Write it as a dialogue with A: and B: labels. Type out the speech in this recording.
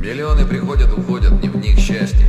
A: Миллионы приходят, уходят, не в них счастье.